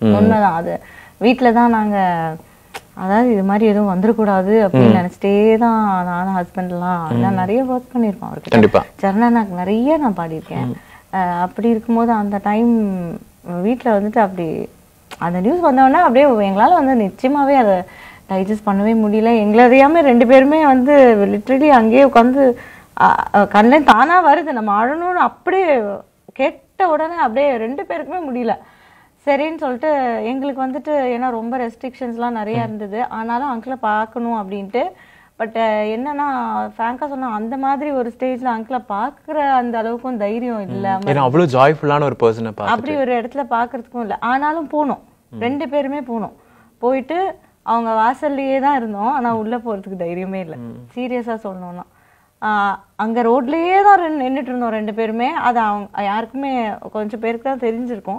உண்மைதான் அது. வீட்டில் தான் நாங்க அதாவது இது மாதிரி எதுவும் வந்துடக்கூடாது அப்படின்னு நினைச்சிட்டே தான் நானும் ஹஸ்பண்ட்லாம் நான் நிறைய ஒர்க் பண்ணியிருக்கோம் அவர்கிட்ட. கண்டிப்பா. சரணாக்கு நிறைய நான் பாடியிருக்கேன். அப்படி இருக்கும்போது அந்த டைம் வீட்டில் வந்துட்டு அப்படி அந்த நியூஸ் வந்தோடனே அப்படியே எங்களால் வந்து நிச்சயமாவே அதை டைஜஸ்ட் பண்ணவே முடியல. எங்களை ரெண்டு பேருமே வந்து லிட்ரலி அங்கேயே உட்காந்து கண்ணில் தானா வருது. நம்ம அழணும்னு அப்படியே கேட்ட உடனே அப்படியே ரெண்டு பேருக்குமே முடியல. சரின்னு சொல்லிட்டு எங்களுக்கு வந்துட்டு ஏன்னா ரொம்ப ரெஸ்ட்ரிக்ஷன்ஸ்லாம் நிறைய இருந்தது. ஆனாலும் அங்கிளை பார்க்கணும் அப்படின்ட்டு. பட் என்னன்னா ஃப்ராங்கா சொன்னா அந்த மாதிரி ஒரு ஸ்டேஜ்ல அங்கிளை பார்க்குற அந்த அளவுக்கும் தைரியம் இல்ல. அவ்வளவு ஜாய்ஃபுல்லான ஒரு பர்சனை அப்படி ஒரு இடத்துல பார்க்கறதுக்கும் இல்லை. ஆனாலும் போனோம். ரெண்டு பேருமே போனோம். போயிட்டு அவங்க வாசல்லையே தான் இருந்தோம். ஆனா உள்ள போறதுக்கு தைரியமே இல்லை. சீரியஸா சொல்லணும்னா. அங்க ரோட்லயே தான் நின்றுட்டு இருந்தோம் ரெண்டு பேருமே. அது அவங்க யாருக்குமே கொஞ்சம் பேருக்கு தான் தெரிஞ்சிருக்கும்.